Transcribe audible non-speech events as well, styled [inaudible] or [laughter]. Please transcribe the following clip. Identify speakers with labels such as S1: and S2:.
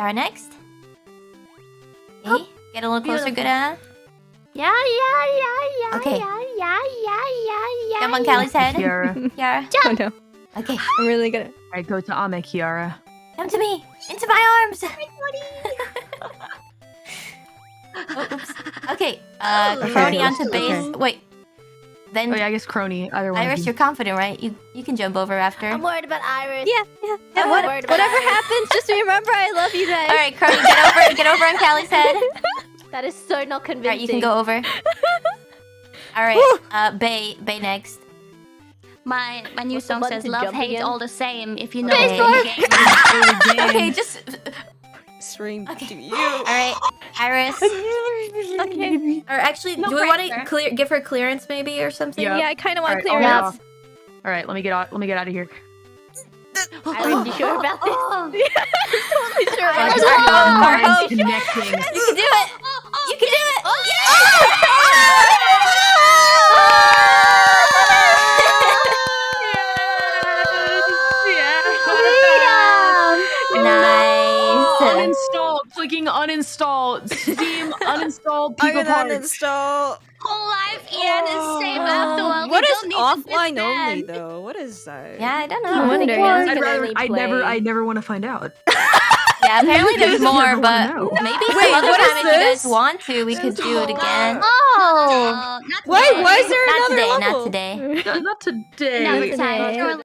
S1: Kiara next. Okay, get a little closer,
S2: Beautiful.
S1: good uh.
S2: Yeah, yeah, yeah, yeah,
S1: Okay.
S2: yeah, yeah, yeah, yeah, yeah.
S1: Jump on Calli's head.
S3: Kiara. [laughs]
S1: Kiara. [laughs]
S4: Oh no.
S1: Okay, [gasps]
S4: I'm really gonna.
S3: Alright, go to Ame, Kiara.
S1: come to me. Into my arms. [laughs] oh, oops. Okay, uh,
S2: Okay,
S1: Kronii
S3: okay,
S1: onto
S3: okay.
S1: base. Wait. Then
S3: Oh yeah, I guess Kronii. Either one. IRyS,
S1: you're confident, right? You you can jump over after.
S2: I'm worried about IRyS.
S4: Yeah, yeah.
S2: I'm
S4: what- whatever
S2: IRyS.
S4: happens, just remember I love you guys.
S1: All right, Kronii, get over, get over on Calli's head. [laughs]
S2: That is so not convincing.
S1: right, you can go over. [laughs] All right, uh, Bae, Bae next.
S5: My my new
S2: What's
S5: song says love
S2: jump
S5: hate
S2: again?
S5: all the same. If you know
S1: Okay.
S5: the game.
S1: Okay, just [laughs]
S4: Stream
S1: Okay.
S4: to you.
S1: all right, IRyS.
S4: Okay.
S1: Or actually,
S5: No
S1: do we want to clear, give her clearance maybe or something?
S3: Yeah.
S4: Yeah, I kind of want
S3: Alright,
S4: clear
S3: I'll
S4: enough.
S3: get off. Alright, let me get out. Let me get out of here.
S2: IRyS, you sure about [laughs] this?
S4: I'm [laughs] Totally sure.
S1: IRyS,
S4: about
S1: our
S4: that.
S1: our
S3: Minds
S1: hope.
S3: connecting.
S1: You can do it. You can do it. Nice.
S3: Uninstall. Clicking uninstall. Steam uninstall. [laughs] People parts.
S4: uninstall.
S5: Whole life, Ian is safe after all.
S4: What
S5: We
S4: is
S5: don't need to
S4: offline only though? What is that?
S1: Yeah, I don't
S2: I
S1: know.
S2: wonder.
S3: I'd rather.
S2: only
S3: I never. I never want to find out. [laughs]
S1: Yeah, apparently there's more, but
S3: wanna
S1: maybe some
S4: Wait,
S1: other time if you guys want to, we could do it again.
S2: Oh!
S5: Uh, not
S4: Why?
S5: today.
S4: Why is there
S1: Not
S4: another
S1: today,
S4: level?
S1: not today.
S3: Not today. [laughs]
S5: Another
S2: Today.
S5: time. You're